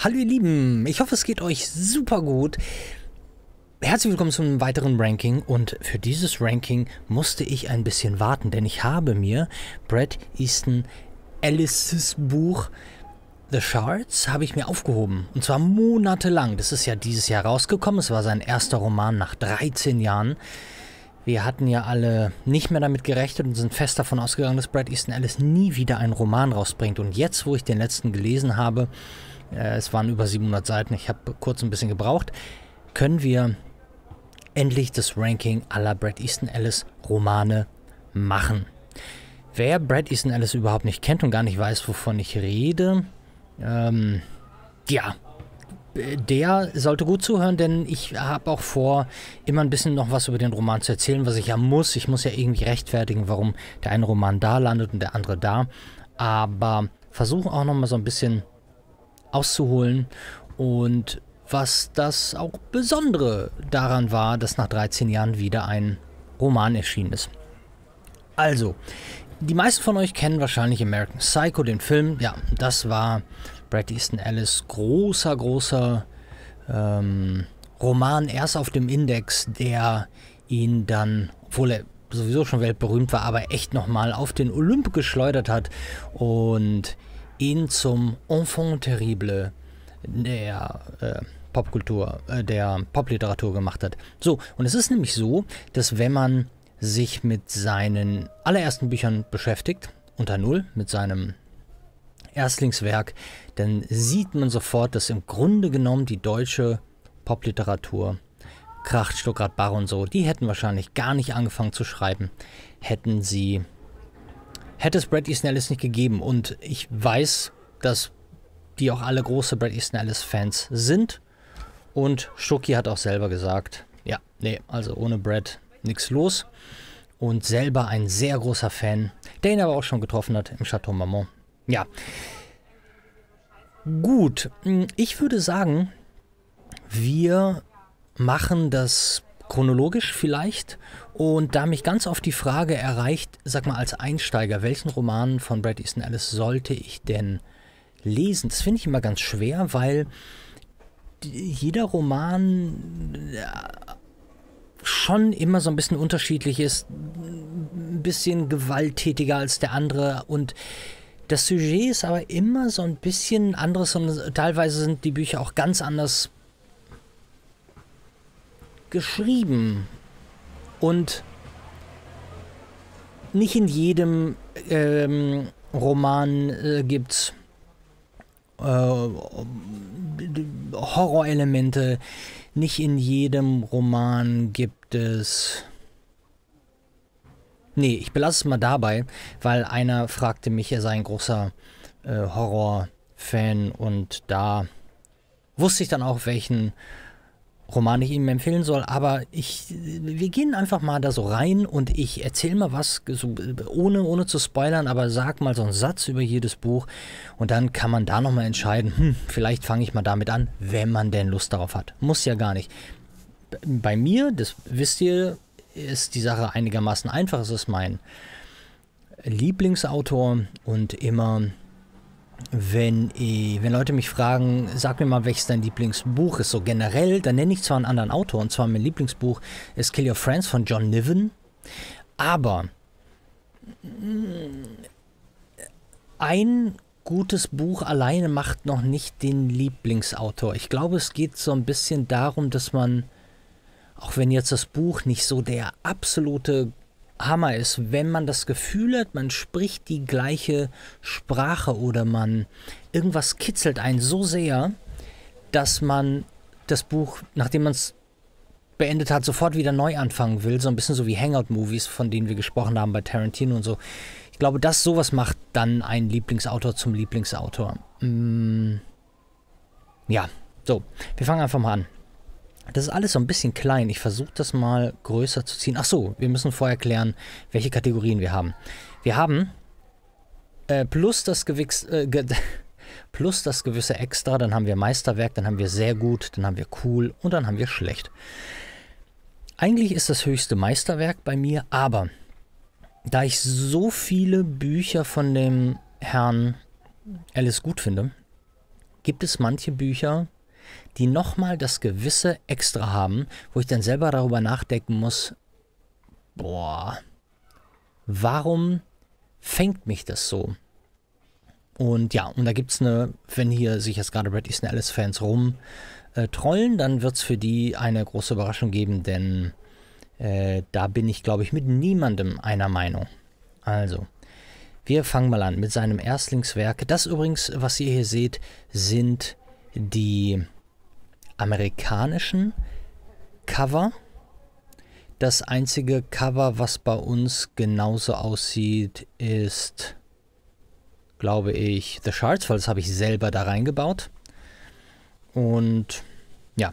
Hallo ihr Lieben, ich hoffe es geht euch super gut. Herzlich willkommen zu einem weiteren Ranking und für dieses Ranking musste ich ein bisschen warten, denn ich habe mir Brad Easton Ellis' Buch The Shards habe ich mir aufgehoben und zwar monatelang. Das ist ja dieses Jahr rausgekommen, es war sein erster Roman nach 13 Jahren. Wir hatten ja alle nicht mehr damit gerechnet und sind fest davon ausgegangen, dass Brad Easton Ellis nie wieder einen Roman rausbringt. Und jetzt, wo ich den letzten gelesen habe, es waren über 700 Seiten, ich habe kurz ein bisschen gebraucht, können wir endlich das Ranking aller Brad Easton Ellis Romane machen. Wer Brad Easton Ellis überhaupt nicht kennt und gar nicht weiß, wovon ich rede, ähm, ja, der sollte gut zuhören, denn ich habe auch vor, immer ein bisschen noch was über den Roman zu erzählen, was ich ja muss. Ich muss ja irgendwie rechtfertigen, warum der eine Roman da landet und der andere da. Aber versuche auch noch mal so ein bisschen auszuholen und was das auch Besondere daran war, dass nach 13 Jahren wieder ein Roman erschienen ist. Also, die meisten von euch kennen wahrscheinlich American Psycho, den Film. Ja, das war Brad Easton Ellis großer, großer ähm, Roman erst auf dem Index, der ihn dann, obwohl er sowieso schon weltberühmt war, aber echt nochmal auf den Olymp geschleudert hat und ihn zum Enfant terrible der äh, Popkultur, äh, der Popliteratur gemacht hat. So, und es ist nämlich so, dass wenn man sich mit seinen allerersten Büchern beschäftigt, unter Null, mit seinem Erstlingswerk, dann sieht man sofort, dass im Grunde genommen die deutsche Popliteratur, Kracht, Stuttgart, Bach und so, die hätten wahrscheinlich gar nicht angefangen zu schreiben, hätten sie hätte es Brad Easton Ellis nicht gegeben. Und ich weiß, dass die auch alle große Brad Easton Ellis Fans sind. Und Stucki hat auch selber gesagt, ja, nee, also ohne Brad nichts los. Und selber ein sehr großer Fan, der ihn aber auch schon getroffen hat im Chateau Marmont. Ja. Gut, ich würde sagen, wir machen das chronologisch vielleicht. Und da mich ganz oft die Frage erreicht, sag mal als Einsteiger, welchen Roman von Brad Easton Ellis sollte ich denn lesen? Das finde ich immer ganz schwer, weil jeder Roman schon immer so ein bisschen unterschiedlich ist, ein bisschen gewalttätiger als der andere und das Sujet ist aber immer so ein bisschen anderes und teilweise sind die Bücher auch ganz anders geschrieben. Und nicht in jedem ähm, Roman äh, gibt es äh, Horrorelemente. Nicht in jedem Roman gibt es... Nee, ich belasse es mal dabei, weil einer fragte mich, er sei ein großer äh, Horror-Fan und da wusste ich dann auch, welchen Roman ich ihm empfehlen soll, aber ich, wir gehen einfach mal da so rein und ich erzähle mal was, so, ohne, ohne zu spoilern, aber sag mal so einen Satz über jedes Buch und dann kann man da nochmal entscheiden, hm, vielleicht fange ich mal damit an, wenn man denn Lust darauf hat. Muss ja gar nicht. Bei mir, das wisst ihr, ist die Sache einigermaßen einfach. Es ist mein Lieblingsautor und immer wenn, ich, wenn Leute mich fragen, sag mir mal, welches dein Lieblingsbuch ist, so generell, dann nenne ich zwar einen anderen Autor, und zwar mein Lieblingsbuch ist Kill Your Friends von John Niven, aber ein gutes Buch alleine macht noch nicht den Lieblingsautor. Ich glaube, es geht so ein bisschen darum, dass man, auch wenn jetzt das Buch nicht so der absolute Hammer ist, wenn man das Gefühl hat, man spricht die gleiche Sprache oder man irgendwas kitzelt einen so sehr, dass man das Buch, nachdem man es beendet hat, sofort wieder neu anfangen will. So ein bisschen so wie Hangout-Movies, von denen wir gesprochen haben bei Tarantino und so. Ich glaube, dass sowas macht dann einen Lieblingsautor zum Lieblingsautor. Mm, ja, so, wir fangen einfach mal an. Das ist alles so ein bisschen klein. Ich versuche das mal größer zu ziehen. Ach so, wir müssen vorher klären, welche Kategorien wir haben. Wir haben äh, plus das Gewix, äh, ge plus das gewisse Extra, dann haben wir Meisterwerk, dann haben wir sehr gut, dann haben wir cool und dann haben wir schlecht. Eigentlich ist das höchste Meisterwerk bei mir, aber da ich so viele Bücher von dem Herrn Alice gut finde, gibt es manche Bücher, die nochmal das gewisse Extra haben, wo ich dann selber darüber nachdenken muss, boah, warum fängt mich das so? Und ja, und da gibt es eine, wenn hier sich jetzt gerade Bret Easton Ellis Fans rum äh, dann wird es für die eine große Überraschung geben, denn äh, da bin ich, glaube ich, mit niemandem einer Meinung. Also, wir fangen mal an mit seinem Erstlingswerk. Das übrigens, was ihr hier seht, sind die amerikanischen Cover. Das einzige Cover, was bei uns genauso aussieht, ist, glaube ich, The Shards, weil das habe ich selber da reingebaut. Und ja.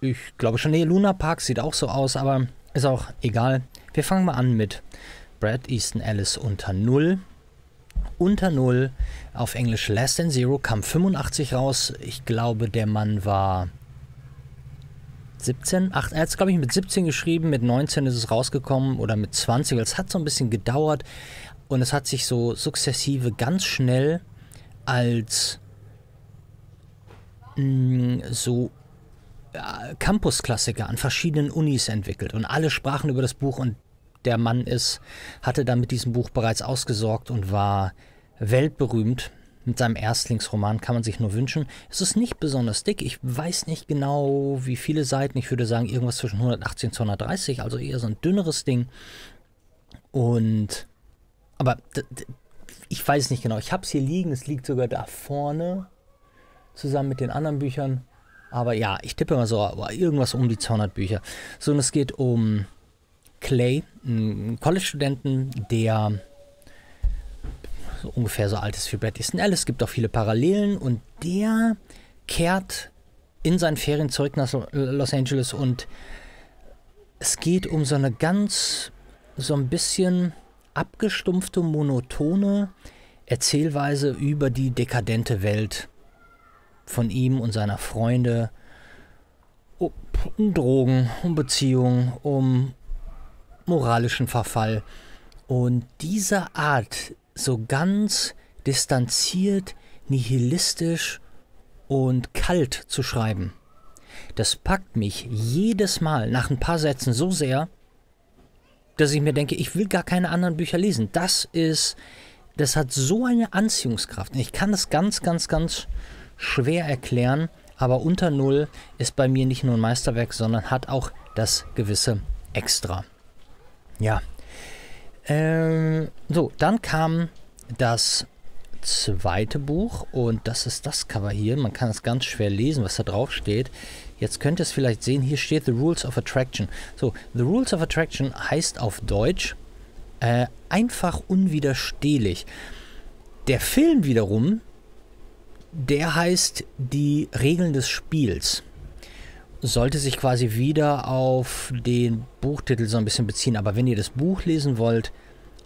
Ich glaube schon, nee, Luna Park sieht auch so aus, aber ist auch egal. Wir fangen mal an mit Brad Easton Ellis unter Null. Unter Null, auf Englisch Less Than Zero, kam 85 raus. Ich glaube, der Mann war 17, 8, er hat es glaube ich mit 17 geschrieben, mit 19 ist es rausgekommen oder mit 20. Es hat so ein bisschen gedauert und es hat sich so sukzessive ganz schnell als mh, mm, so äh, Campus-Klassiker an verschiedenen Unis entwickelt und alle sprachen über das Buch und der Mann ist, hatte dann mit diesem Buch bereits ausgesorgt und war weltberühmt. Mit seinem Erstlingsroman kann man sich nur wünschen. Es ist nicht besonders dick. Ich weiß nicht genau, wie viele Seiten. Ich würde sagen, irgendwas zwischen 180 und 230, also eher so ein dünneres Ding. Und, aber ich weiß nicht genau. Ich habe es hier liegen. Es liegt sogar da vorne zusammen mit den anderen Büchern. Aber ja, ich tippe mal so, irgendwas um die 200 Bücher. So, und es geht um Clay, einen College-Studenten, der so ungefähr so alt ist wie Brad Easton Ellis. Es gibt auch viele Parallelen und der kehrt in seinen Ferien zurück nach Los Angeles und es geht um so eine ganz, so ein bisschen abgestumpfte, monotone Erzählweise über die dekadente Welt von ihm und seiner Freunde, um Drogen, um Beziehungen, um moralischen Verfall. Und diese Art, so ganz distanziert, nihilistisch und kalt zu schreiben, das packt mich jedes Mal nach ein paar Sätzen so sehr, dass ich mir denke, ich will gar keine anderen Bücher lesen. Das ist, das hat so eine Anziehungskraft. Ich kann das ganz, ganz, ganz schwer erklären, aber unter Null ist bei mir nicht nur ein Meisterwerk, sondern hat auch das gewisse Extra. Ja. Ähm, so, dann kam das zweite Buch und das ist das Cover hier. Man kann es ganz schwer lesen, was da drauf steht. Jetzt könnt ihr es vielleicht sehen, hier steht The Rules of Attraction. So, The Rules of Attraction heißt auf Deutsch äh, einfach unwiderstehlich. Der Film wiederum, der heißt Die Regeln des Spiels sollte sich quasi wieder auf den Buchtitel so ein bisschen beziehen. Aber wenn ihr das Buch lesen wollt,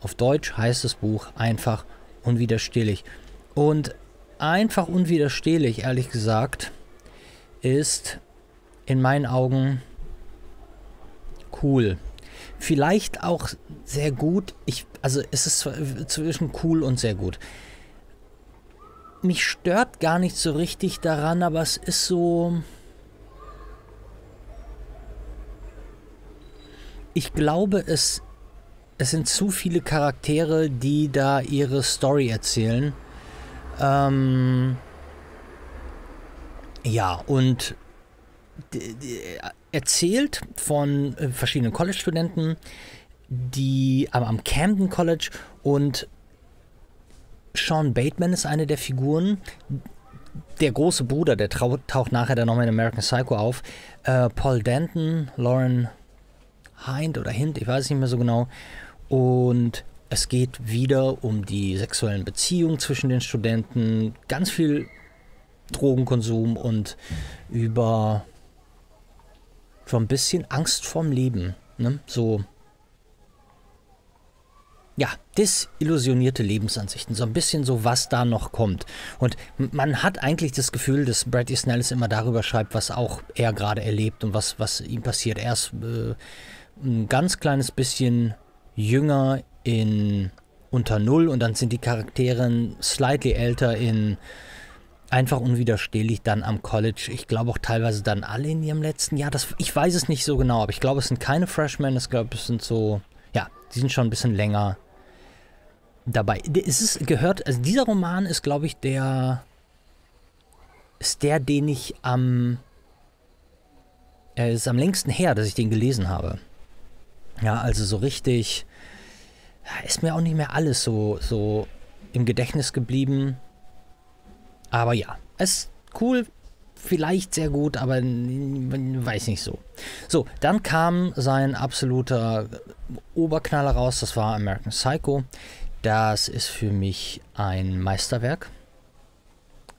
auf Deutsch heißt das Buch einfach unwiderstehlich. Und einfach unwiderstehlich, ehrlich gesagt, ist in meinen Augen cool. Vielleicht auch sehr gut. Ich, also es ist zwischen cool und sehr gut. Mich stört gar nicht so richtig daran, aber es ist so ich glaube, es, es sind zu viele Charaktere, die da ihre Story erzählen. Ähm, ja, und erzählt von äh, verschiedenen College-Studenten, die am, am Camden College und Sean Bateman ist eine der Figuren. Der große Bruder, der taucht nachher dann nochmal in American Psycho auf. Äh, Paul Denton, Lauren Hind oder Hint, ich weiß nicht mehr so genau. Und es geht wieder um die sexuellen Beziehungen zwischen den Studenten, ganz viel Drogenkonsum und über so ein bisschen Angst vorm Leben. Ne? So, ja, desillusionierte Lebensansichten. So ein bisschen so, was da noch kommt. Und man hat eigentlich das Gefühl, dass Brad Easton Ellis immer darüber schreibt, was auch er gerade erlebt und was, was ihm passiert. Er ist äh, ein ganz kleines bisschen jünger in unter Null und dann sind die Charaktere slightly älter in einfach unwiderstehlich dann am College. Ich glaube auch teilweise dann alle in ihrem letzten Jahr. Das, ich weiß es nicht so genau, aber ich glaube, es sind keine Freshmen. Ich glaube, es sind so, ja, die sind schon ein bisschen länger dabei. Es ist gehört, also dieser Roman ist, glaube ich, der ist der, den ich am er ist am längsten her, dass ich den gelesen habe. Ja, also so richtig ist mir auch nicht mehr alles so so im Gedächtnis geblieben. Aber ja, es ist cool, vielleicht sehr gut, aber weiß nicht so. So, dann kam sein absoluter Oberknaller raus, das war American Psycho. Das ist für mich ein Meisterwerk.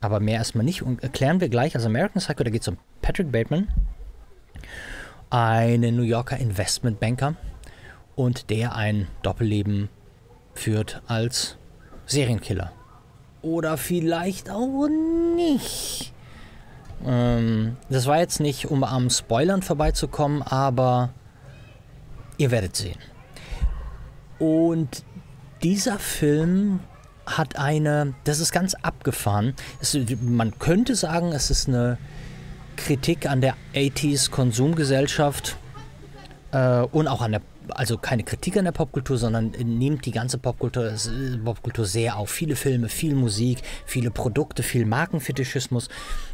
Aber mehr erstmal nicht. Und erklären wir gleich. Also American Psycho, da geht es um Patrick Bateman, einen New Yorker Investmentbanker und der ein Doppelleben führt als Serienkiller. Oder vielleicht auch nicht. Ähm, das war jetzt nicht, um am Spoilern vorbeizukommen, aber ihr werdet sehen. Und dieser Film hat eine, das ist ganz abgefahren. Es, man könnte sagen, es ist eine Kritik an der 80s Konsumgesellschaft äh, und auch an der also keine Kritik an der Popkultur, sondern nimmt die ganze Popkultur, Popkultur sehr auf. Viele Filme, viel Musik, viele Produkte, viel Markenfetischismus.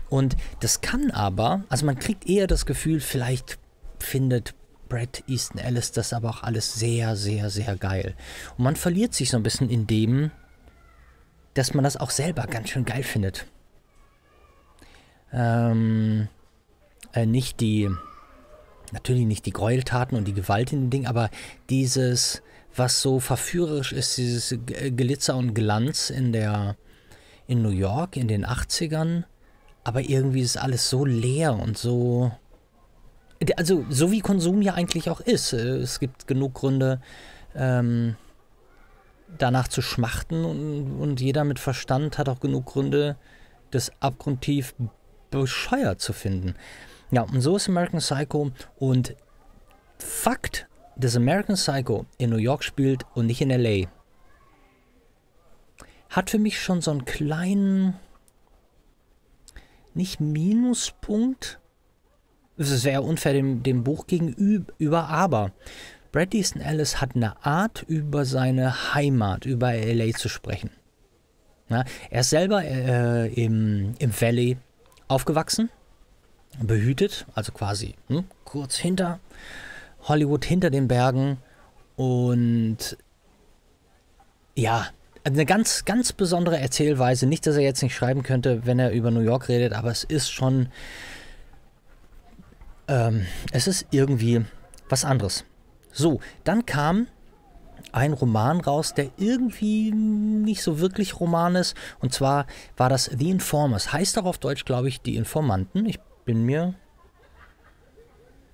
Und das kann aber, also man kriegt eher das Gefühl, vielleicht findet Brad Easton Ellis das aber auch alles sehr, sehr, sehr geil. Und man verliert sich so ein bisschen in dem, dass man das auch selber ganz schön geil findet. Ähm, äh, nicht die natürlich nicht die Gräueltaten und die Gewalt in den Dingen, aber dieses, was so verführerisch ist, dieses Glitzer und Glanz in der in New York in den 80ern, aber irgendwie ist alles so leer und so also so wie Konsum ja eigentlich auch ist. Es gibt genug Gründe, ähm, danach zu schmachten und, und jeder mit Verstand hat auch genug Gründe, das abgrundtief bescheuert zu finden. Ja, und so ist American Psycho. Und Fakt, dass American Psycho in New York spielt und nicht in LA, hat für mich schon so einen kleinen, nicht Minuspunkt. Es wäre unfair dem, dem Buch gegenüber, aber Brad Easton Ellis hat eine Art, über seine Heimat, über LA zu sprechen. Ja, er ist selber äh, im, im Valley aufgewachsen behütet, also quasi hm, kurz hinter Hollywood, hinter den Bergen. Und ja, eine ganz, ganz besondere Erzählweise. Nicht, dass er jetzt nicht schreiben könnte, wenn er über New York redet, aber es ist schon. Ähm, es ist irgendwie was anderes. So, dann kam ein Roman raus, der irgendwie nicht so wirklich Roman ist. Und zwar war das The Informers. Heißt auch auf Deutsch, glaube ich, Die Informanten. Ich bin mir,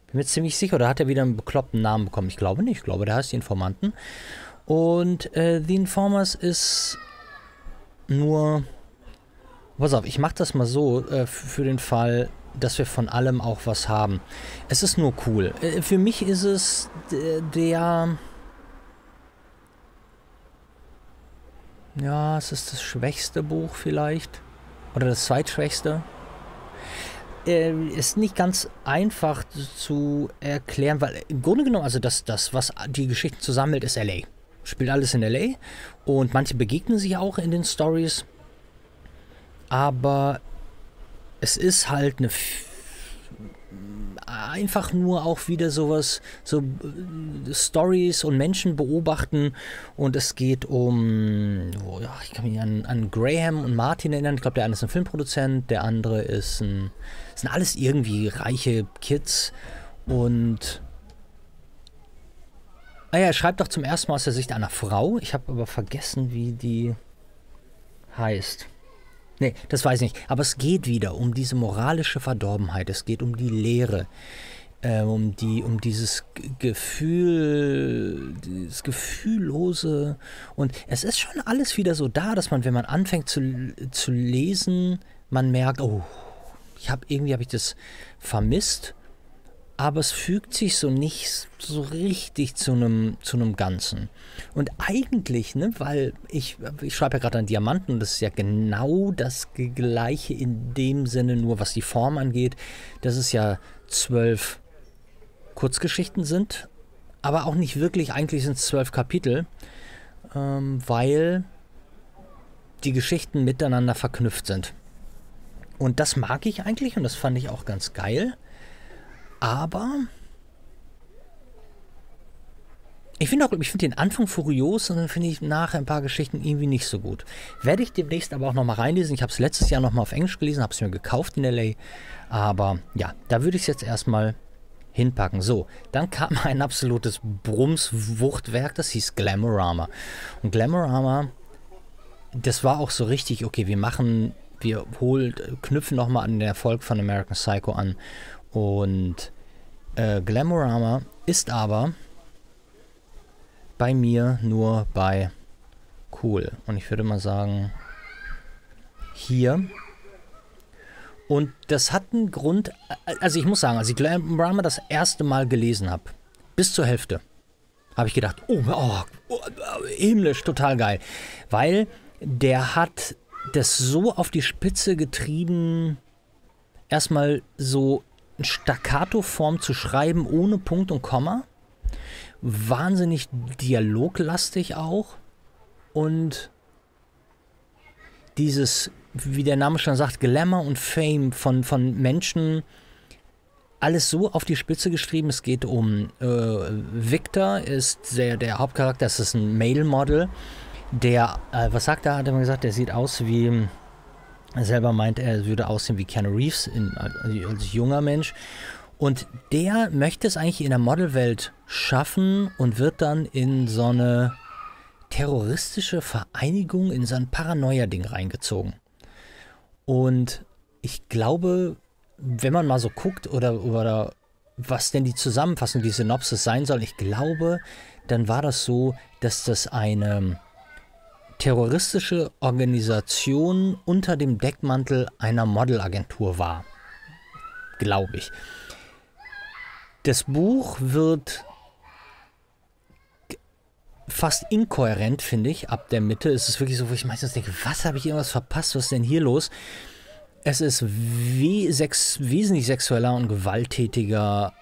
bin mir ziemlich sicher, oder hat er wieder einen bekloppten Namen bekommen? Ich glaube nicht. Ich glaube, der heißt die Informanten. Und äh, The Informers ist nur. Pass auf, ich mache das mal so äh, für den Fall, dass wir von allem auch was haben. Es ist nur cool. Äh, für mich ist es der. Ja, es ist das schwächste Buch vielleicht. Oder das zweitschwächste äh, ist nicht ganz einfach zu erklären, weil im Grunde genommen, also das, das, was die Geschichten zusammenhält, ist LA. Spielt alles in LA und manche begegnen sich auch in den Stories. Aber es ist halt eine einfach nur auch wieder sowas, so äh, Stories und Menschen beobachten und es geht um, oh, ich kann mich an, an Graham und Martin erinnern, ich glaube der eine ist ein Filmproduzent, der andere ist ein, sind alles irgendwie reiche Kids und Ah ja, er schreibt doch zum ersten Mal aus der Sicht einer Frau. Ich habe aber vergessen, wie die heißt. Nee, das weiß ich nicht. Aber es geht wieder um diese moralische Verdorbenheit. Es geht um die Lehre. Äh, um, die, um dieses Gefühl, dieses Gefühllose. Und es ist schon alles wieder so da, dass man, wenn man anfängt zu, zu lesen, man merkt, oh, ich habe irgendwie habe ich das vermisst. Aber es fügt sich so nicht so richtig zu einem zu einem Ganzen. Und eigentlich, ne, weil ich, ich schreibe ja gerade an Diamanten das ist ja genau das gleiche in dem Sinne, nur was die Form angeht, dass es ja zwölf Kurzgeschichten sind, aber auch nicht wirklich, eigentlich sind es zwölf Kapitel, ähm, weil die Geschichten miteinander verknüpft sind. Und das mag ich eigentlich und das fand ich auch ganz geil. Aber ich finde auch, ich finde den Anfang furios und dann finde ich nachher ein paar Geschichten irgendwie nicht so gut. Werde ich demnächst aber auch nochmal reinlesen. Ich habe es letztes Jahr nochmal auf Englisch gelesen, habe es mir gekauft in LA. Aber ja, da würde ich es jetzt erstmal hinpacken. So, dann kam ein absolutes Brumswuchtwerk, das hieß Glamorama. Und Glamorama, das war auch so richtig, okay, wir machen, wir holen, knüpfen nochmal an den Erfolg von American Psycho an und äh, Glamorama ist aber bei mir nur bei cool. Und ich würde mal sagen, hier. Und das hat einen Grund, also ich muss sagen, als ich Glamorama das erste Mal gelesen habe, bis zur Hälfte, habe ich gedacht, oh, oh, oh, himmlisch, total geil. Weil der hat das so auf die Spitze getrieben, erstmal so Staccato-Form zu schreiben, ohne Punkt und Komma. Wahnsinnig dialoglastig auch. Und dieses, wie der Name schon sagt, Glamour und Fame von, von Menschen, alles so auf die Spitze geschrieben. Es geht um äh, Victor, ist der, der Hauptcharakter, das ist ein Male-Model. Der, äh, was sagt er, hat er mal gesagt, der sieht aus wie er selber meint, er würde aussehen wie Keanu Reeves in, als junger Mensch. Und der möchte es eigentlich in der Modelwelt schaffen und wird dann in so eine terroristische Vereinigung, in so ein Paranoia-Ding reingezogen. Und ich glaube, wenn man mal so guckt oder, oder was denn die Zusammenfassung, die Synopsis sein soll, ich glaube, dann war das so, dass das eine terroristische Organisation unter dem Deckmantel einer Modelagentur war. Glaube ich. Das Buch wird fast inkohärent, finde ich, ab der Mitte. Es ist wirklich so, wo ich meistens denke, was habe ich irgendwas verpasst? Was ist denn hier los? Es ist we sex wesentlich sexueller und gewalttätiger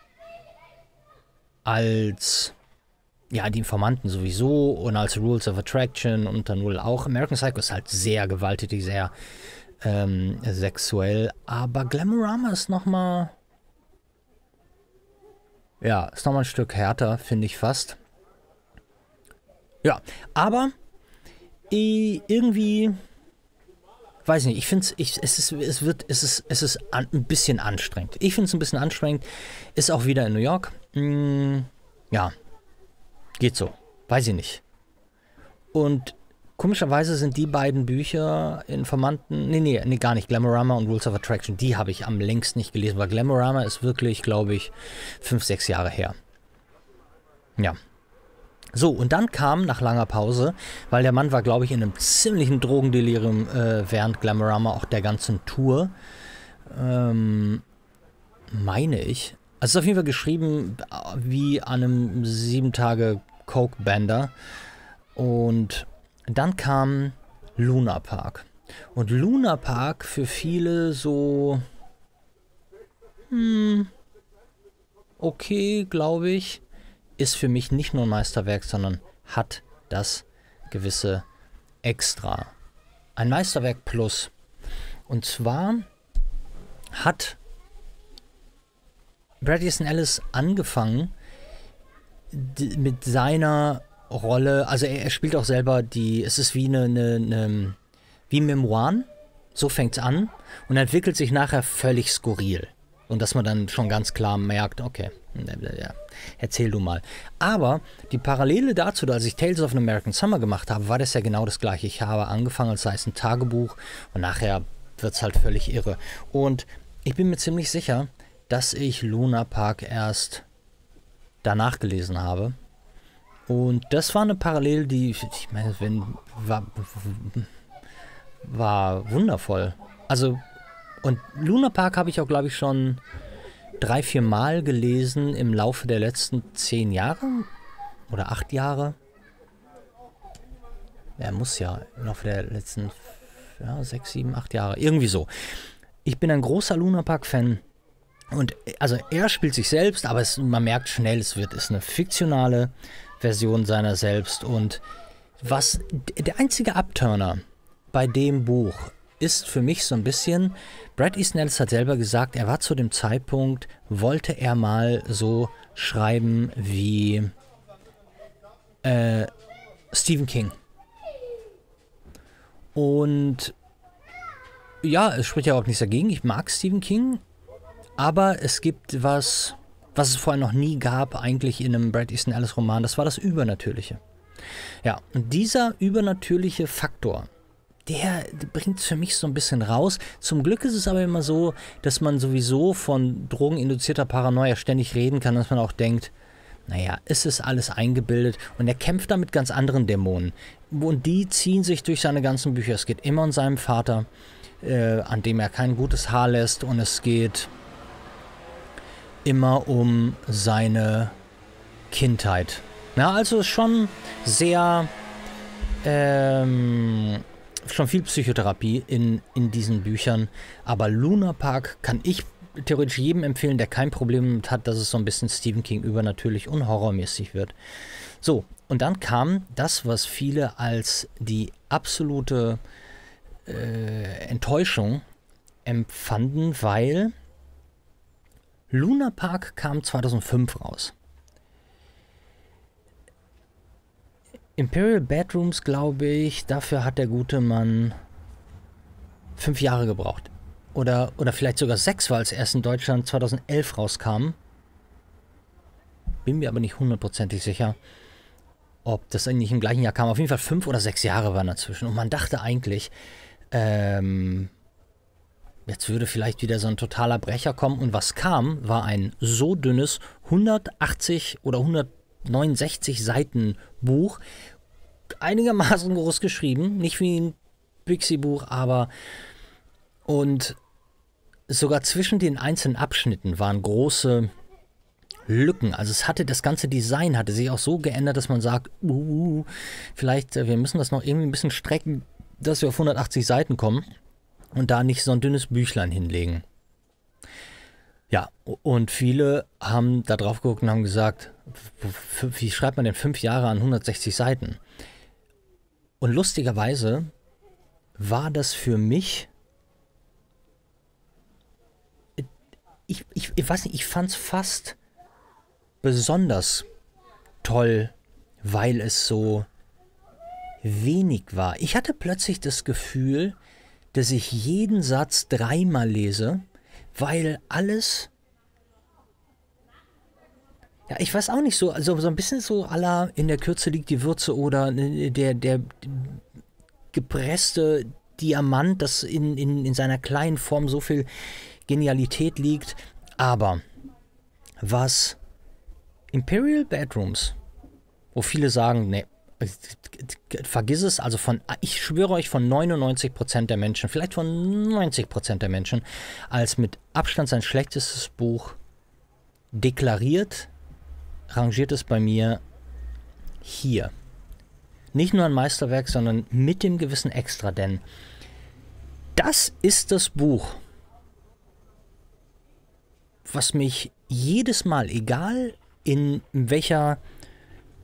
als ja, die Informanten sowieso und als Rules of Attraction und dann wohl auch. American Psycho ist halt sehr gewalttätig, sehr ähm, sexuell, aber Glamorama ist nochmal. Ja, ist nochmal ein Stück härter, finde ich fast. Ja, aber irgendwie weiß nicht, ich finde es ist, es wird, es ist, es ist an, ein bisschen anstrengend. Ich finde es ein bisschen anstrengend. Ist auch wieder in New York. Hm, ja, Geht so. Weiß ich nicht. Und komischerweise sind die beiden Bücher Informanten, nee, nee, nee, gar nicht, Glamorama und Rules of Attraction, die habe ich am längst nicht gelesen, weil Glamorama ist wirklich, glaube ich, fünf, sechs Jahre her. Ja. So, und dann kam nach langer Pause, weil der Mann war, glaube ich, in einem ziemlichen Drogendelirium äh, während Glamorama auch der ganzen Tour. Ähm, meine ich. Also es ist auf jeden Fall geschrieben wie an einem sieben Tage Coke Bender. Und dann kam Luna Park. Und Luna Park für viele so. Hm, okay, glaube ich. Ist für mich nicht nur ein Meisterwerk, sondern hat das gewisse Extra. Ein Meisterwerk Plus. Und zwar hat Brad Easton Ellis angefangen mit seiner Rolle, also er, er, spielt auch selber die, es ist wie eine, eine, eine wie Memoiren, so fängt es an und entwickelt sich nachher völlig skurril. Und dass man dann schon ganz klar merkt, okay, ja, erzähl du mal. Aber die Parallele dazu, als ich Tales of an American Summer gemacht habe, war das ja genau das gleiche. Ich habe angefangen, als sei es ein Tagebuch und nachher wird es halt völlig irre. Und ich bin mir ziemlich sicher, dass ich Luna Park erst danach gelesen habe. Und das war eine Parallele, die, ich meine, wenn, war, war wundervoll. Also, und Luna Park habe ich auch, glaube ich, schon drei, vier Mal gelesen im Laufe der letzten zehn Jahre oder acht Jahre. Er muss ja im Laufe der letzten ja, sechs, sieben, acht Jahre, irgendwie so. Ich bin ein großer Luna Park-Fan. Und also er spielt sich selbst, aber es, man merkt schnell, es wird ist eine fiktionale Version seiner selbst. Und was der einzige Abturner bei dem Buch ist für mich so ein bisschen, Brad Easton Ellis hat selber gesagt, er war zu dem Zeitpunkt, wollte er mal so schreiben wie äh, Stephen King. Und ja, es spricht ja überhaupt nichts dagegen. Ich mag Stephen King, aber es gibt was, was es vorher noch nie gab, eigentlich in einem Brad Easton Ellis Roman. Das war das Übernatürliche. Ja, und dieser übernatürliche Faktor, der bringt es für mich so ein bisschen raus. Zum Glück ist es aber immer so, dass man sowieso von drogeninduzierter Paranoia ständig reden kann, dass man auch denkt, naja, es ist alles eingebildet und er kämpft da mit ganz anderen Dämonen. Und die ziehen sich durch seine ganzen Bücher. Es geht immer um seinen Vater, äh, an dem er kein gutes Haar lässt und es geht immer um seine Kindheit. Ja, also schon sehr, ähm, schon viel Psychotherapie in, in diesen Büchern. Aber Luna Park kann ich theoretisch jedem empfehlen, der kein Problem damit hat, dass es so ein bisschen Stephen King übernatürlich und horrormäßig wird. So, und dann kam das, was viele als die absolute äh, Enttäuschung empfanden, weil Luna Park kam 2005 raus. Imperial Bedrooms, glaube ich, dafür hat der gute Mann fünf Jahre gebraucht oder, oder vielleicht sogar sechs, weil es erst in Deutschland 2011 rauskam. Bin mir aber nicht hundertprozentig sicher, ob das eigentlich im gleichen Jahr kam. Auf jeden Fall fünf oder sechs Jahre waren dazwischen. Und man dachte eigentlich, ähm, jetzt würde vielleicht wieder so ein totaler Brecher kommen. Und was kam, war ein so dünnes 180 oder 169 Seiten Buch. Einigermaßen groß geschrieben. Nicht wie ein Pixie-Buch, aber und sogar zwischen den einzelnen Abschnitten waren große Lücken. Also es hatte das ganze Design hatte sich auch so geändert, dass man sagt, uh, vielleicht äh, wir müssen das noch irgendwie ein bisschen strecken, dass wir auf 180 Seiten kommen und da nicht so ein dünnes Büchlein hinlegen. Ja, und viele haben da drauf geguckt und haben gesagt, wie schreibt man denn fünf Jahre an 160 Seiten? Und lustigerweise war das für mich ich, ich, ich weiß nicht, ich fand es fast besonders toll, weil es so wenig war. Ich hatte plötzlich das Gefühl, dass ich jeden Satz dreimal lese, weil alles. Ja, ich weiß auch nicht so, also so ein bisschen so aller in der Kürze liegt die Würze oder äh, der, der gepresste Diamant, das in, in, in seiner kleinen Form so viel Genialität liegt. Aber was Imperial Bedrooms, wo viele sagen, ne, vergiss es, also von, ich schwöre euch von 99% der Menschen, vielleicht von 90% der Menschen, als mit Abstand sein schlechtestes Buch deklariert, rangiert es bei mir hier. Nicht nur ein Meisterwerk, sondern mit dem gewissen Extra, denn das ist das Buch, was mich jedes Mal, egal in welcher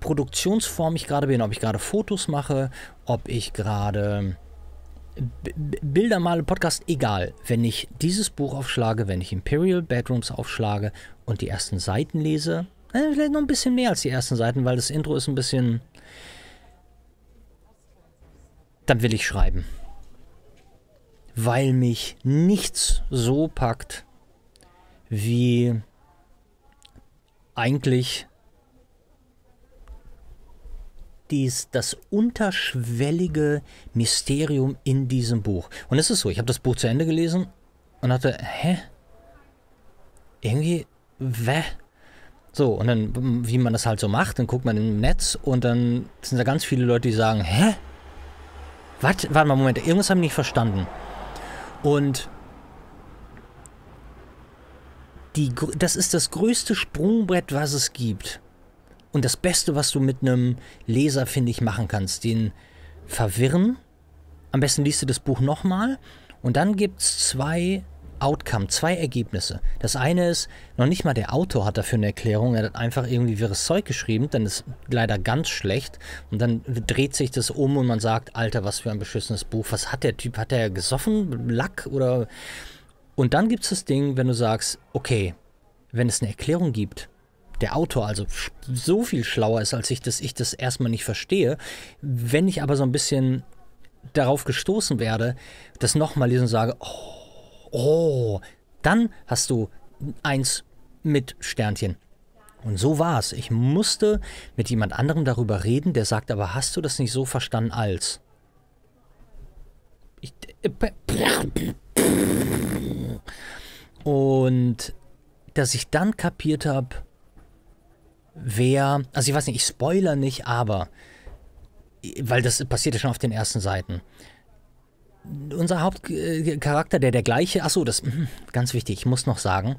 Produktionsform ich gerade bin, ob ich gerade Fotos mache, ob ich gerade Bilder male, Podcast, egal. Wenn ich dieses Buch aufschlage, wenn ich Imperial Bedrooms aufschlage und die ersten Seiten lese, äh, vielleicht noch ein bisschen mehr als die ersten Seiten, weil das Intro ist ein bisschen. Dann will ich schreiben. Weil mich nichts so packt wie eigentlich dies, das unterschwellige Mysterium in diesem Buch. Und es ist so, ich habe das Buch zu Ende gelesen und hatte, hä? Irgendwie, wä? So, und dann, wie man das halt so macht, dann guckt man im Netz und dann sind da ganz viele Leute, die sagen, hä? Was? Warte mal, Moment, irgendwas haben ich nicht verstanden. Und die, das ist das größte Sprungbrett, was es gibt. Und das Beste, was du mit einem Leser, finde ich, machen kannst. Den verwirren. Am besten liest du das Buch nochmal. Und dann gibt es zwei Outcome, zwei Ergebnisse. Das eine ist, noch nicht mal der Autor hat dafür eine Erklärung, er hat einfach irgendwie wirres Zeug geschrieben, dann ist leider ganz schlecht und dann dreht sich das um und man sagt, Alter, was für ein beschissenes Buch, was hat der Typ, hat der gesoffen, Lack oder... Und dann gibt es das Ding, wenn du sagst, okay, wenn es eine Erklärung gibt, der Autor also so viel schlauer ist, als ich, dass ich das erstmal nicht verstehe, wenn ich aber so ein bisschen darauf gestoßen werde, das nochmal lesen und sage, oh, oh, dann hast du eins mit Sternchen. Und so war es. Ich musste mit jemand anderem darüber reden, der sagt, aber hast du das nicht so verstanden als? Ich, und dass ich dann kapiert habe, wer, also ich weiß nicht, ich spoiler nicht, aber, weil das passiert ja schon auf den ersten Seiten unser Hauptcharakter, der der gleiche, achso, das hm, ganz wichtig, ich muss noch sagen,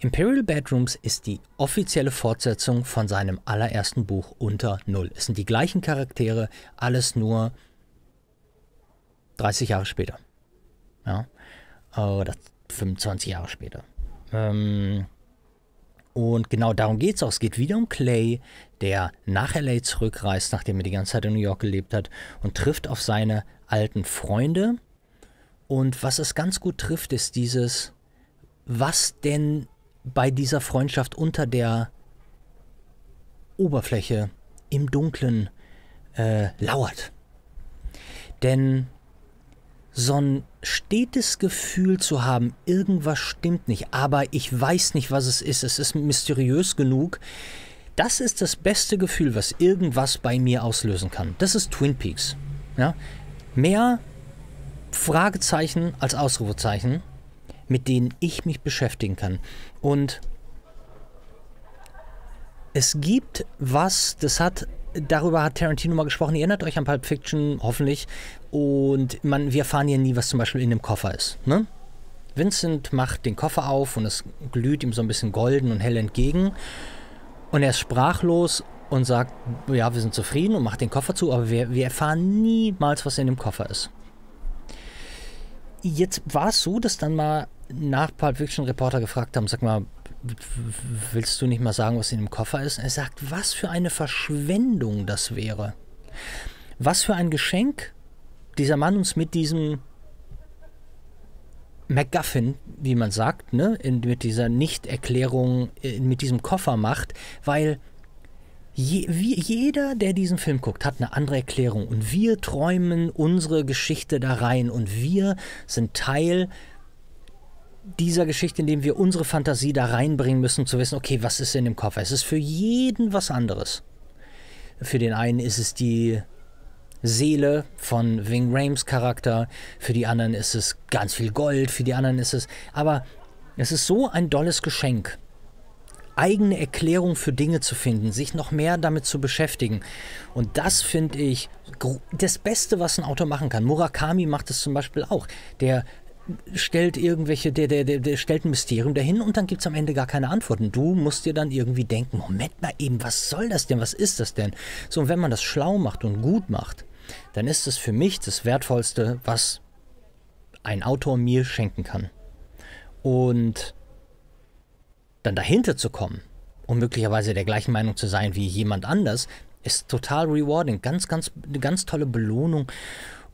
Imperial Bedrooms ist die offizielle Fortsetzung von seinem allerersten Buch unter Null. Es sind die gleichen Charaktere, alles nur 30 Jahre später. Ja, oder 25 Jahre später. Ähm, und genau darum geht es auch. Es geht wieder um Clay, der nach LA zurückreist, nachdem er die ganze Zeit in New York gelebt hat und trifft auf seine alten Freunde. Und was es ganz gut trifft, ist dieses, was denn bei dieser Freundschaft unter der Oberfläche im Dunklen äh, lauert. Denn so ein stetes Gefühl zu haben, irgendwas stimmt nicht, aber ich weiß nicht, was es ist, es ist mysteriös genug, das ist das beste Gefühl, was irgendwas bei mir auslösen kann. Das ist Twin Peaks. Ja? Mehr Fragezeichen als Ausrufezeichen, mit denen ich mich beschäftigen kann. Und es gibt was, das hat, darüber hat Tarantino mal gesprochen, ihr erinnert euch an Pulp Fiction, hoffentlich. Und man, wir erfahren ja nie, was zum Beispiel in dem Koffer ist. Ne? Vincent macht den Koffer auf und es glüht ihm so ein bisschen golden und hell entgegen. Und er ist sprachlos und sagt, ja, wir sind zufrieden und macht den Koffer zu, aber wir, wir erfahren niemals, was in dem Koffer ist. Jetzt war es so, dass dann mal nach Pulp Fiction Reporter gefragt haben, sag mal, willst du nicht mal sagen, was in dem Koffer ist? er sagt, was für eine Verschwendung das wäre. Was für ein Geschenk dieser Mann uns mit diesem MacGuffin, wie man sagt, ne, in, mit dieser Nichterklärung, äh, mit diesem Koffer macht, weil je, wie, jeder, der diesen Film guckt, hat eine andere Erklärung und wir träumen unsere Geschichte da rein und wir sind Teil dieser Geschichte, indem wir unsere Fantasie da reinbringen müssen, zu wissen, okay, was ist in dem Koffer? Es ist für jeden was anderes. Für den einen ist es die Seele von Wing Rames Charakter, für die anderen ist es ganz viel Gold, für die anderen ist es. Aber es ist so ein dolles Geschenk, eigene Erklärung für Dinge zu finden, sich noch mehr damit zu beschäftigen. Und das finde ich das Beste, was ein Autor machen kann. Murakami macht es zum Beispiel auch. Der stellt irgendwelche, der, der, der, der stellt ein Mysterium dahin und dann gibt es am Ende gar keine Antworten. Du musst dir dann irgendwie denken, Moment mal eben, was soll das denn? Was ist das denn? So, und wenn man das schlau macht und gut macht, dann ist es für mich das Wertvollste, was ein Autor mir schenken kann. Und dann dahinter zu kommen und möglicherweise der gleichen Meinung zu sein wie jemand anders, ist total rewarding. Ganz, ganz, eine ganz tolle Belohnung.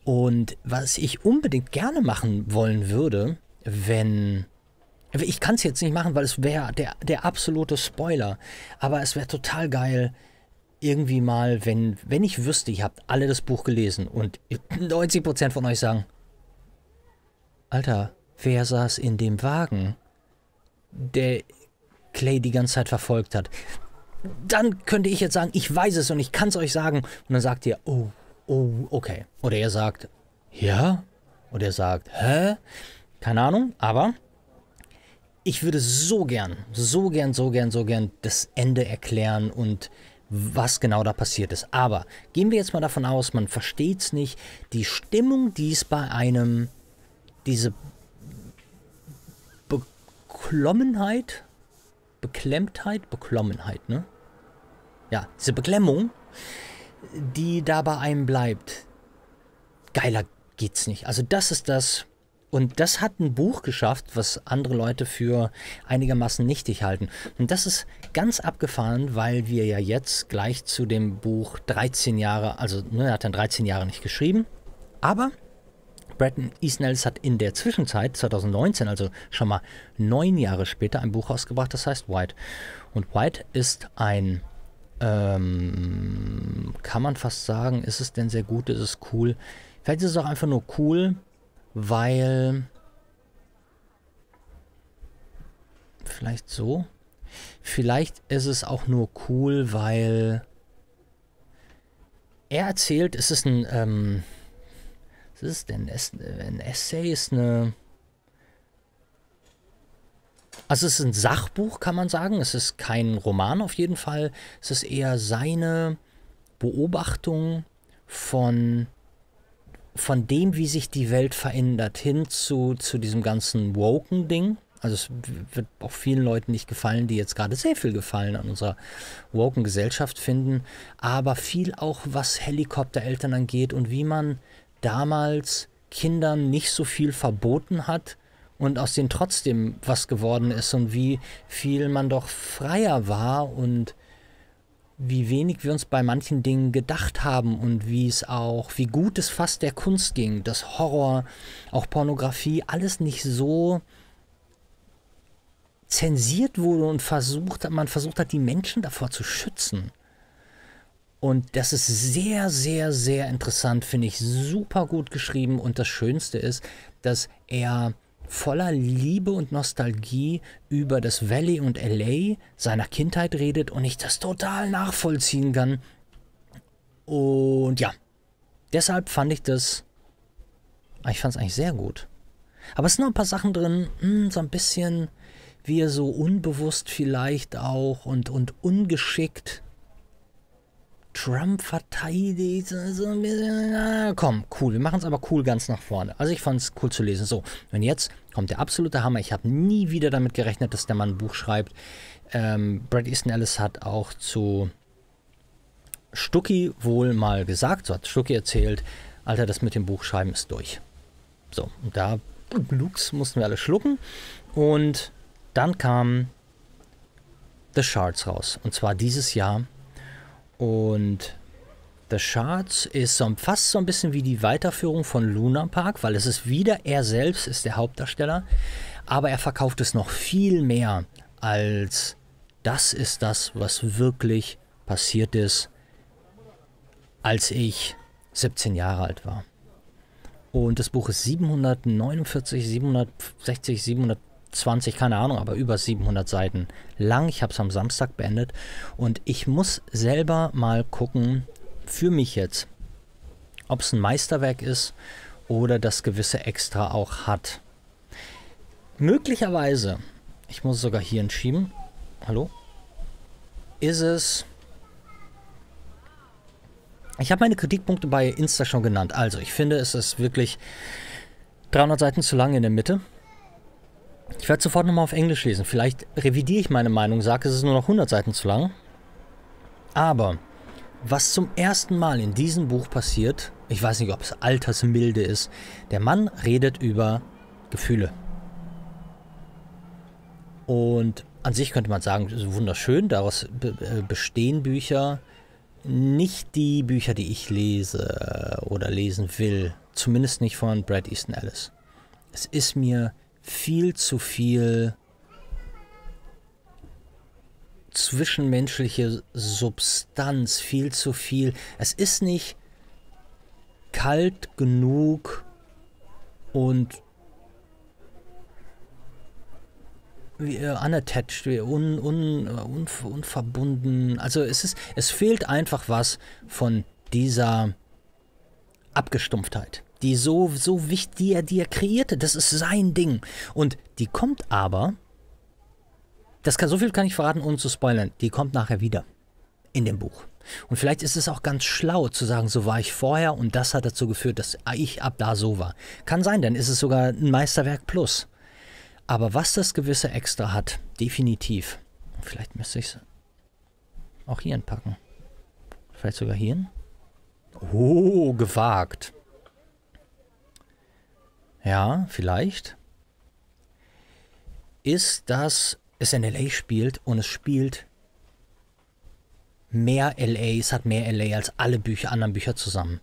Und was ich unbedingt gerne machen wollen würde, wenn. Ich kann es jetzt nicht machen, weil es wäre der, der absolute Spoiler. Aber es wäre total geil, irgendwie mal, wenn, wenn ich wüsste, ihr habt alle das Buch gelesen und 90% von euch sagen, Alter, wer saß in dem Wagen, der Clay die ganze Zeit verfolgt hat? Dann könnte ich jetzt sagen, ich weiß es und ich kann es euch sagen. Und dann sagt ihr, oh, oh, okay. Oder er sagt, ja? Oder er sagt, hä? Keine Ahnung, aber ich würde so gern, so gern, so gern, so gern das Ende erklären und was genau da passiert ist. Aber gehen wir jetzt mal davon aus, man versteht es nicht. Die Stimmung, die es bei einem, diese Beklommenheit, Beklemmtheit, Beklommenheit, ne? Ja, diese Beklemmung, die da bei einem bleibt. Geiler geht's nicht. Also das ist das, und das hat ein Buch geschafft, was andere Leute für einigermaßen nichtig halten. Und das ist ganz abgefahren, weil wir ja jetzt gleich zu dem Buch 13 Jahre, also ne, er hat dann 13 Jahre nicht geschrieben, aber Bretton Easton Ellis hat in der Zwischenzeit, 2019, also schon mal neun Jahre später, ein Buch rausgebracht, das heißt White. Und White ist ein, ähm, kann man fast sagen, ist es denn sehr gut, ist es cool? Vielleicht ist es auch einfach nur cool, weil... Vielleicht so? Vielleicht ist es auch nur cool, weil... Er erzählt, es ist ein... Ähm, was ist denn? Ein Essay ist eine... Also es ist ein Sachbuch, kann man sagen. Es ist kein Roman auf jeden Fall. Es ist eher seine Beobachtung von von dem, wie sich die Welt verändert, hin zu, zu diesem ganzen Woken-Ding. Also es wird auch vielen Leuten nicht gefallen, die jetzt gerade sehr viel Gefallen an unserer woken Gesellschaft finden, aber viel auch, was Helikoptereltern angeht und wie man damals Kindern nicht so viel verboten hat und aus denen trotzdem was geworden ist und wie viel man doch freier war und wie wenig wir uns bei manchen Dingen gedacht haben und wie es auch, wie gut es fast der Kunst ging, dass Horror, auch Pornografie, alles nicht so zensiert wurde und versucht, man versucht hat, die Menschen davor zu schützen. Und das ist sehr, sehr, sehr interessant, finde ich, super gut geschrieben. Und das Schönste ist, dass er voller Liebe und Nostalgie über das Valley und LA seiner Kindheit redet und ich das total nachvollziehen kann. Und ja, deshalb fand ich das, ich fand es eigentlich sehr gut. Aber es sind noch ein paar Sachen drin, hm, so ein bisschen wie er so unbewusst vielleicht auch und, und ungeschickt Trump verteidigt. Komm, cool. Wir machen es aber cool ganz nach vorne. Also ich fand es cool zu lesen. So, und jetzt kommt der absolute Hammer. Ich habe nie wieder damit gerechnet, dass der Mann ein Buch schreibt. Ähm, Brad Easton Ellis hat auch zu Stucki wohl mal gesagt, so hat Stucki erzählt, Alter, das mit dem Buchschreiben ist durch. So, und da Lux mussten wir alle schlucken. Und dann kam The Shards raus. Und zwar dieses Jahr und The Shards ist so, fast so ein bisschen wie die Weiterführung von Luna Park, weil es ist wieder er selbst, ist der Hauptdarsteller, aber er verkauft es noch viel mehr als das ist das, was wirklich passiert ist, als ich 17 Jahre alt war. Und das Buch ist 749, 760, 700 20, keine Ahnung, aber über 700 Seiten lang. Ich habe es am Samstag beendet und ich muss selber mal gucken, für mich jetzt, ob es ein Meisterwerk ist oder das gewisse Extra auch hat. Möglicherweise, ich muss sogar hier entschieben, hallo, ist es... Ich habe meine Kritikpunkte bei Insta schon genannt. Also, ich finde, es ist wirklich 300 Seiten zu lang in der Mitte. Ich werde sofort nochmal auf Englisch lesen. Vielleicht revidiere ich meine Meinung, sage, es ist nur noch 100 Seiten zu lang. Aber was zum ersten Mal in diesem Buch passiert, ich weiß nicht, ob es Altersmilde ist, der Mann redet über Gefühle. Und an sich könnte man sagen, ist wunderschön, daraus äh, bestehen Bücher. Nicht die Bücher, die ich lese oder lesen will. Zumindest nicht von Brad Easton Ellis. Es ist mir viel zu viel zwischenmenschliche Substanz, viel zu viel. Es ist nicht kalt genug und äh, unattached, un, un, un, unverbunden. Also es ist, es fehlt einfach was von dieser Abgestumpftheit die so, so wichtig, die er, die er kreierte. Das ist sein Ding. Und die kommt aber, das kann, so viel kann ich verraten, ohne zu spoilern, die kommt nachher wieder in dem Buch. Und vielleicht ist es auch ganz schlau zu sagen, so war ich vorher und das hat dazu geführt, dass ich ab da so war. Kann sein, dann ist es sogar ein Meisterwerk plus. Aber was das gewisse Extra hat, definitiv. Vielleicht müsste ich es auch hier packen. Vielleicht sogar hier. Oh, gewagt. Ja, vielleicht. Ist, dass es in LA spielt und es spielt mehr LA, es hat mehr LA als alle Bücher, anderen Bücher zusammen.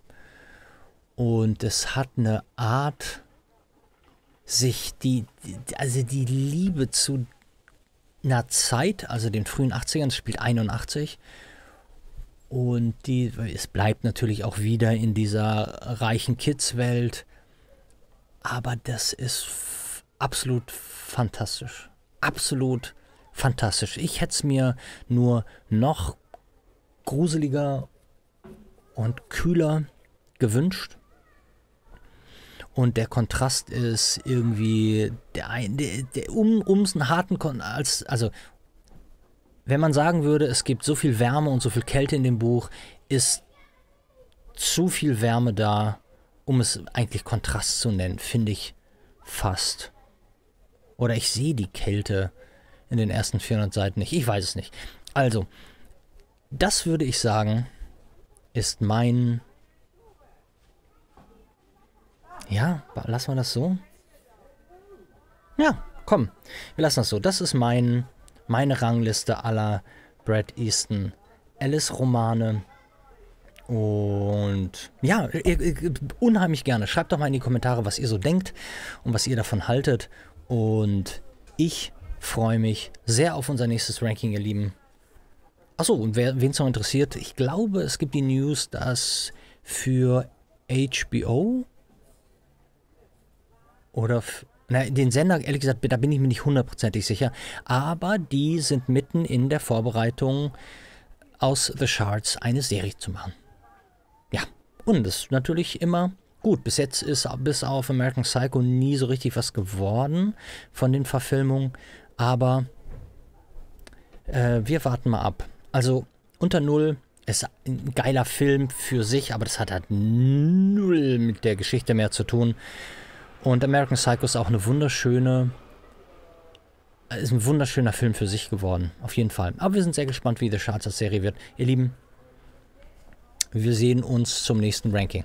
Und es hat eine Art, sich die, also die Liebe zu einer Zeit, also den frühen 80ern, es spielt 81. Und die, es bleibt natürlich auch wieder in dieser reichen Kids-Welt. Aber das ist absolut fantastisch. Absolut fantastisch. Ich hätte es mir nur noch gruseliger und kühler gewünscht. Und der Kontrast ist irgendwie der, der, der um ums einen harten Kon als also wenn man sagen würde, es gibt so viel Wärme und so viel Kälte in dem Buch, ist zu viel Wärme da, um es eigentlich Kontrast zu nennen, finde ich fast. Oder ich sehe die Kälte in den ersten 400 Seiten nicht. Ich weiß es nicht. Also, das würde ich sagen, ist mein ja, lassen wir das so? Ja, komm, wir lassen das so. Das ist mein, meine Rangliste aller Brad Easton Alice Romane. Und ja, unheimlich gerne. Schreibt doch mal in die Kommentare, was ihr so denkt und was ihr davon haltet. Und ich freue mich sehr auf unser nächstes Ranking, ihr Lieben. Achso, und wen es noch interessiert, ich glaube, es gibt die News, dass für HBO oder na, den Sender, ehrlich gesagt, da bin ich mir nicht hundertprozentig sicher. Aber die sind mitten in der Vorbereitung, aus The Shards eine Serie zu machen. Ja, und das ist natürlich immer gut. Bis jetzt ist bis auf American Psycho nie so richtig was geworden von den Verfilmungen. Aber äh, wir warten mal ab. Also unter Null ist ein geiler Film für sich, aber das hat halt null mit der Geschichte mehr zu tun. Und American Psycho ist auch eine wunderschöne, ist ein wunderschöner Film für sich geworden. Auf jeden Fall. Aber wir sind sehr gespannt, wie The Shards als Serie wird. Ihr Lieben, wir sehen uns zum nächsten Ranking.